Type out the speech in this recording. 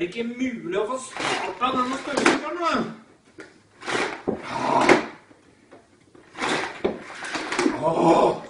Er det ikke mulig å få starta denne støvsugeren, da? Åh.